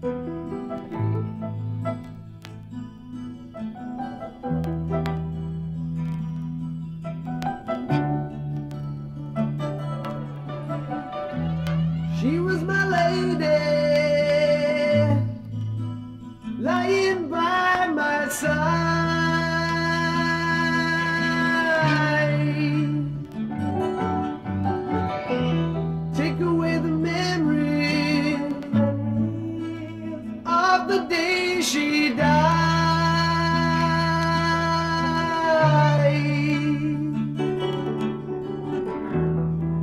She was my lady, lying by my side. the day she died.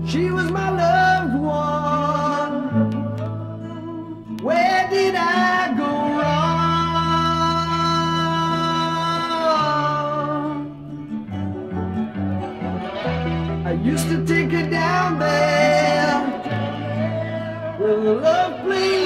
She was my loved one. Where did I go wrong? I used to take her down there. Will the love please?